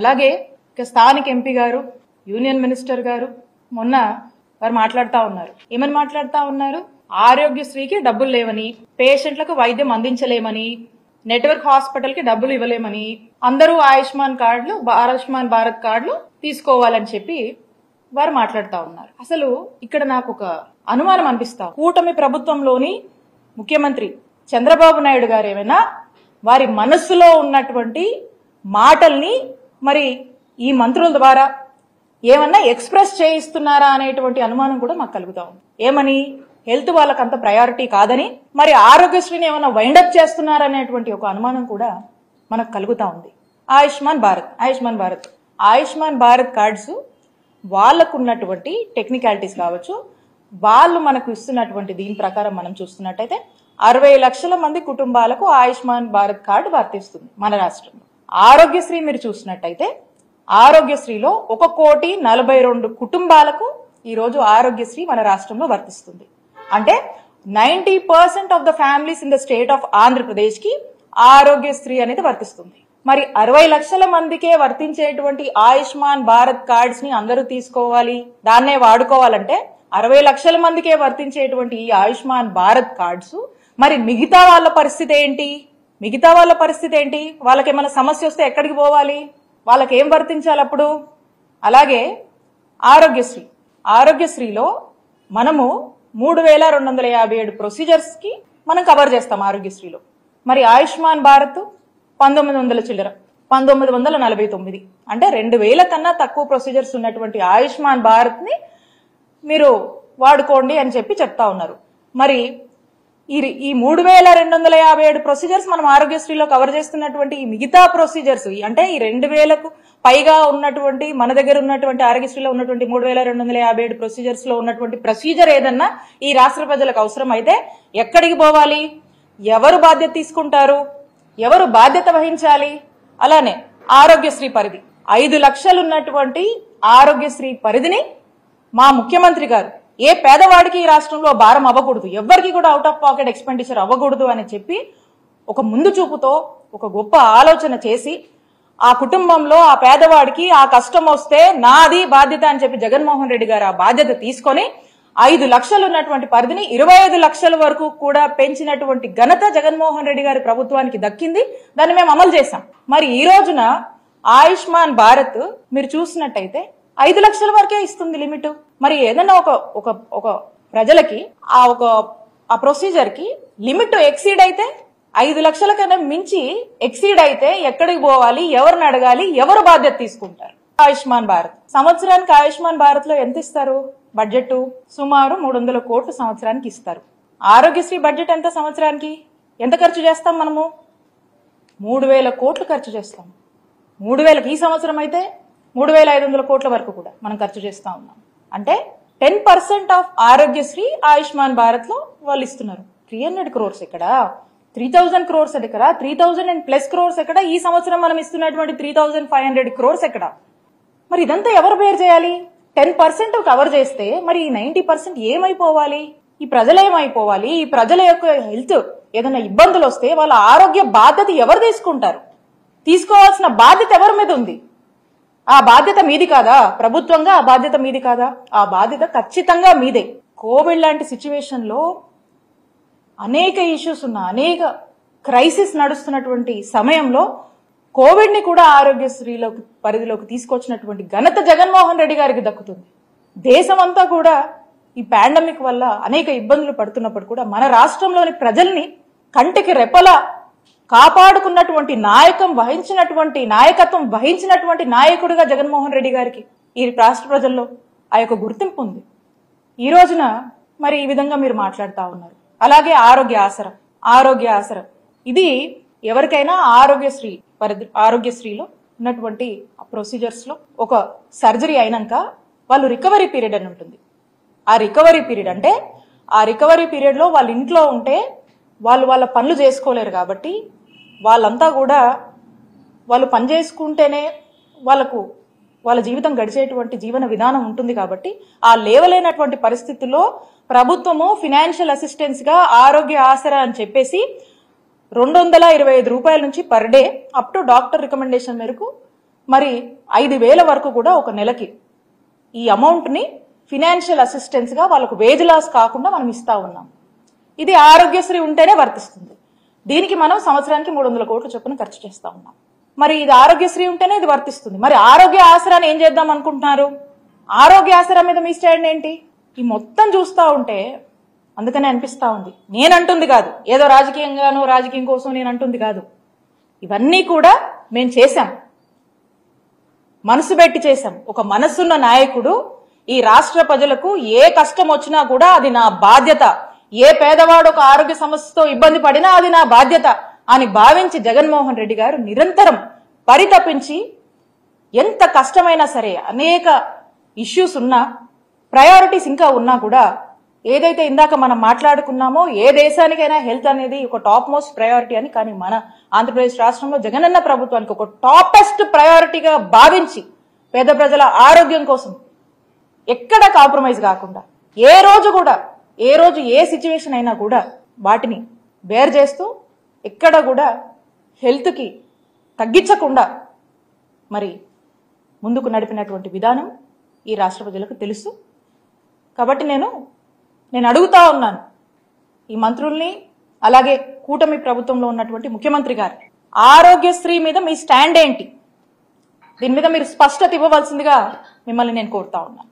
అలాగే ఇక స్థానిక ఎంపీ గారు యూనియన్ మినిస్టర్ గారు మొన్న వారు మాట్లాడుతూ ఉన్నారు. ఏమని మాట్లాడుతూ ఉన్నారు? ఆరోగ్యశ్రీకి డబ్బులు లేవని పేషెంట్లకు వైద్యం అందించలేమని నెట్వర్క్ హాస్పిటల్కి డబ్బులు ఇవ్వలేమని అందరూ ఆయుష్మాన్ కార్డులు ఆయుష్మాన్ భారత్ కార్డులు తీసుకోవాలని చెప్పి వారు మాట్లాడుతూ ఉన్నారు. అసలు ఇక్కడ నాకు ఒక అనుమానం అనిపిస్తా కూటమి ప్రభుత్వంలోని ముఖ్యమంత్రి చంద్రబాబు నాయుడు గారు ఏమైనా వారి మనస్సులో ఉన్నటువంటి మాటల్ని మరి ఈ మంత్రుల ద్వారా ఏమన్నా ఎక్స్ప్రెస్ చేయిస్తున్నారా అనేటువంటి అనుమానం కూడా మాకు కలుగుతా ఉంది. ఏమని? హెల్త్ వాళ్ళకి అంత ప్రయారిటీ కాదని మరి ఆరోగ్యశ్రీని ఏమైనా వైండప్ చేస్తున్నారనేటువంటి ఒక అనుమానం కూడా మనకు కలుగుతా ఉంది. ఆయుష్మాన్ భారత్ ఆయుష్మాన్ భారత్. ఆయుష్మాన్ భారత్ కార్డ్స్ వాళ్ళకు ఉన్నటువంటి టెక్నికాలిటీస్ కావచ్చు వాళ్ళు మనకు ఇస్తున్నటువంటి దీని ప్రకారం మనం చూస్తున్నట్టయితే అరవై లక్షల మంది కుటుంబాలకు ఆయుష్మాన్ భారత్ కార్డు వర్తిస్తుంది మన రాష్ట్రంలో. ఆరోగ్యశ్రీ మీరు చూసినట్టయితే ఆరోగ్యశ్రీలో ఒక కోటి నలభై రెండు కుటుంబాలకు ఈరోజు ఆరోగ్యశ్రీ మన రాష్ట్రంలో వర్తిస్తుంది. అంటే ninety percent of the families in the state of ఆంధ్రప్రదేశ్కి ఆరోగ్యశ్రీ అనేది వర్తిస్తుంది. మరి అరవై లక్షల మందికే వర్తించేటువంటి ఆయుష్మాన్ భారత్ కార్డ్స్ని అందరూ తీసుకోవాలి దాన్నే వాడుకోవాలంటే అరవై లక్షల మందికే వర్తించేటువంటి ఈ ఆయుష్మాన్ భారత్ కార్డ్స్ మరి మిగతా వాళ్ళ పరిస్థితి ఏంటి? మిగతా వాళ్ళ పరిస్థితి ఏంటి? వాళ్ళకి ఏమైనా సమస్య వస్తే ఎక్కడికి పోవాలి? వాళ్ళకి ఏం వర్తించాలి అప్పుడు? అలాగే ఆరోగ్యశ్రీ. ఆరోగ్యశ్రీలో మనము మూడు వేల రెండు వందల యాభై ఏడు ప్రొసీజర్స్కి మనం కవర్ చేస్తాం ఆరోగ్యశ్రీలో. మరి ఆయుష్మాన్ భారత్ పంతొమ్మిది వందల చిల్లర పంతొమ్మిది వందల నలభై తొమ్మిది. అంటే రెండు వేల కన్నా తక్కువ ప్రొసీజర్స్ ఉన్నటువంటి ఆయుష్మాన్ భారత్ని మీరు వాడుకోండి అని చెప్పి చెప్తా ఉన్నారు. మరి ఈ ఈ మూడు వేల రెండు వందల యాభై ఏడు ప్రొసీజర్స్ మనం ఆరోగ్యశ్రీలో కవర్ చేస్తున్నటువంటి ఈ మిగతా ప్రొసీజర్స్ అంటే ఈ రెండు వేలకు పైగా ఉన్నటువంటి మన దగ్గర ఉన్నటువంటి ఆరోగ్యశ్రీలో ఉన్నటువంటి మూడు వేల రెండు వందల యాభై ఏడు ప్రొసీజర్స్లో ఉన్నటువంటి ప్రొసీజర్ ఏదన్నా ఈ రాష్ట్ర ప్రజలకు అవసరం అయితే ఎక్కడికి పోవాలి? ఎవరు బాధ్యత తీసుకుంటారు? ఎవరు బాధ్యత వహించాలి? అలానే ఆరోగ్యశ్రీ పరిధి. ఐదు లక్షలు ఉన్నటువంటి ఆరోగ్యశ్రీ పరిధిని మా ముఖ్యమంత్రి గారు ఏ పేదవాడికి ఈ రాష్ట్రంలో భారం అవ్వకూడదు ఎవరికి కూడా అవుట్ ఆఫ్ పాకెట్ ఎక్స్పెండిచర్ అవ్వకూడదు అని చెప్పి ఒక ముందు చూపుతో ఒక గొప్ప ఆలోచన చేసి ఆ కుటుంబంలో ఆ పేదవాడికి ఆ కష్టం వస్తే నాది బాధ్యత అని చెప్పి జగన్మోహన్ రెడ్డి గారు ఆ బాధ్యత తీసుకొని ఐదు లక్షలు ఉన్నటువంటి పరిధిని ఇరవై ఐదు లక్షల వరకు కూడా పెంచినటువంటి ఘనత జగన్మోహన్ రెడ్డి గారి ప్రభుత్వానికి దక్కింది. దాన్ని మేము అమలు చేశాం. మరి ఈ రోజున ఆయుష్మాన్ భారత్ మీరు చూసినట్టయితే ఐదు లక్షల వరకే ఇస్తుంది లిమిట్. మరి ఏదైనా ఒక ఒక ఒక ప్రజలకి ఆ ఒక ఆ ప్రొసీజర్కి లిమిట్ ఎక్సీడ్ అయితే ఐదు లక్షల కన్నా మించి ఎక్సీడ్ అయితే ఎక్కడికి పోవాలి ఎవరిని అడగాలి ఎవరు బాధ్యత తీసుకుంటారు? ఆయుష్మాన్ భారత్. సంవత్సరానికి ఆయుష్మాన్ భారత్లో ఎంత ఇస్తారు? బడ్జెట్ సుమారు మూడు వందల కోట్లు సంవత్సరానికి ఇస్తారు. ఆరోగ్యశ్రీ బడ్జెట్ ఎంత సంవత్సరానికి? ఎంత ఖర్చు చేస్తాం మనము? మూడు వేల కోట్లు ఖర్చు చేస్తాం. మూడు వేలకు ఈ సంవత్సరం అయితే మూడు వేల ఐదు వందల కోట్ల వరకు కూడా మనం ఖర్చు చేస్తా ఉన్నాం. అంటే ten percent of Aarogyasri Ayushman భారత్లో వాళ్ళు ఇస్తున్నారు. త్రీ హండ్రెడ్ క్రోర్స్ ఇక్కడ త్రీ థౌజండ్ క్రోర్స్ ఎక్కడ? Three thousand and plus crores ఎక్కడ? ఈ సంవత్సరం మనం ఇస్తున్నటువంటి three thousand five hundred crores ఎక్కడ? మరి ఇదంతా ఎవరు బేర్ చేయాలి? టెన్ పర్సెంట్ కవర్ చేస్తే మరి ఈ నైన్టీ పర్సెంట్ ఏమైపోవాలి? ఈ ప్రజలు ఏమైపోవాలి? ఈ ప్రజల యొక్క హెల్త్ ఏదైనా ఇబ్బందులు వస్తే వాళ్ళ ఆరోగ్య బాధ్యత ఎవరు తీసుకుంటారు? తీసుకోవాల్సిన బాధ్యత ఎవరి మీద ఉంది? ఆ బాధ్యత మీది కాదా? ప్రభుత్వంగా ఆ బాధ్యత మీది కాదా? ఆ బాధ్యత ఖచ్చితంగా మీదే. కోవిడ్ లాంటి సిచ్యువేషన్లో అనేక ఇష్యూస్ ఉన్న అనేక క్రైసిస్ నడుస్తున్నటువంటి సమయంలో కోవిడ్ని కూడా ఆరోగ్యశ్రీలోకి పరిధిలోకి తీసుకొచ్చినటువంటి ఘనత జగన్మోహన్ రెడ్డి గారికి దక్కుతుంది. దేశమంతా కూడా ఈ పాండమిక్ వల్ల అనేక ఇబ్బందులు పడుతున్నప్పుడు కూడా మన రాష్ట్రంలోని ప్రజల్ని కంటికి రెప్పలా కాపాడుకున్నటువంటి నాయకం వహించినటువంటి నాయకత్వం వహించినటువంటి నాయకుడిగా జగన్మోహన్ రెడ్డి గారికి ఈ రాష్ట్ర ప్రజల్లో ఆ యొక్క గుర్తింపు ఉంది. ఈ రోజున మరి ఈ విధంగా మీరు మాట్లాడుతూ ఉన్నారు. అలాగే ఆరోగ్య ఆసరం ఆరోగ్య ఆసర. ఇది ఎవరికైనా ఆరోగ్యశ్రీ పరిధి ఆరోగ్యశ్రీలో ఉన్నటువంటి ప్రొసీజర్స్లో ఒక సర్జరీ అయినాక వాళ్ళు రికవరీ పీరియడ్ అని ఉంటుంది. ఆ రికవరీ పీరియడ్ అంటే ఆ రికవరీ పీరియడ్లో వాళ్ళ ఇంట్లో ఉంటే వాళ్ళు వాళ్ళ పనులు చేసుకోలేరు కాబట్టి వాళ్ళంతా కూడా వాళ్ళు పని చేసుకుంటేనే వాళ్ళకు వాళ్ళ జీవితం గడిచేటువంటి జీవన విధానం ఉంటుంది కాబట్టి ఆ లేవలేనటువంటి పరిస్థితుల్లో ప్రభుత్వము ఫినాన్షియల్ అసిస్టెన్స్గా ఆరోగ్య ఆసరా అని చెప్పేసి రెండు వందల ఇరవై ఐదు రూపాయల నుంచి per day up to doctor recommendation మేరకు మరి ఐదు వేల వరకు కూడా ఒక నెలకి ఈ అమౌంట్ని ఫినాన్షియల్ అసిస్టెన్స్గా వాళ్ళకు వేజ్ లాస్ కాకుండా మనం ఇస్తా ఉన్నాం. ఇది ఆరోగ్యశ్రీ ఉంటేనే వర్తిస్తుంది. దీనికి మనం సంవత్సరానికి మూడు వందల కోట్ల చొప్పున ఖర్చు చేస్తా ఉన్నాం. మరి ఇది ఆరోగ్యశ్రీ ఉంటేనే ఇది వర్తిస్తుంది. మరి ఆరోగ్య ఆసరాన్ని ఏం చేద్దాం అనుకుంటున్నారు? ఆరోగ్య ఆసరా మీద మీ స్టాండ్ ఏంటి? ఈ మొత్తం చూస్తూ ఉంటే అందుకనే అనిపిస్తా ఉంది. నేనంటుంది కాదు. ఏదో రాజకీయంగానో రాజకీయం కోసం నేను అంటుంది కాదు. ఇవన్నీ కూడా మేము చేశాం. మనసు పెట్టి చేశాం. ఒక మనసున్న నాయకుడు ఈ రాష్ట్ర ప్రజలకు ఏ కష్టం వచ్చినా కూడా అది నా బాధ్యత. ఏ పేదవాడు ఒక ఆరోగ్య సమస్యతో ఇబ్బంది పడినా అది నా బాధ్యత అని భావించి జగన్మోహన్ రెడ్డి గారు నిరంతరం పరితపించి ఎంత కష్టమైనా సరే అనేక ఇష్యూస్ ఉన్నా ప్రయారిటీస్ ఇంకా ఉన్నా కూడా ఏదైతే ఇందాక మనం మాట్లాడుకున్నామో ఏ దేశానికైనా హెల్త్ అనేది ఒక టాప్ మోస్ట్ ప్రయారిటీ అని కానీ మన ఆంధ్రప్రదేశ్ రాష్ట్రంలో జగనన్న ప్రభుత్వానికి ఒక టాపెస్ట్ ప్రయారిటీగా భావించి పేద ప్రజల ఆరోగ్యం కోసం ఎక్కడ కాంప్రమైజ్ కాకుండా ఏ రోజు కూడా ఏ రోజు ఏ సిచ్యువేషన్ అయినా కూడా వాటిని బేర్ చేస్తూ ఎక్కడ కూడా హెల్త్కి తగ్గించకుండా మరి ముందుకు నడిపినటువంటి విధానం ఈ రాష్ట్ర ప్రజలకు తెలుసు. కాబట్టి నేను నేను అడుగుతా ఉన్నాను ఈ మంత్రుల్ని అలాగే కూటమి ప్రభుత్వంలో ఉన్నటువంటి ముఖ్యమంత్రి గారు ఆరోగ్యశ్రీ మీద మీ స్టాండ్ ఏంటి? దీని మీద మీరు స్పష్టత ఇవ్వవలసిందిగా మిమ్మల్ని నేను కోరుతా ఉన్నాను.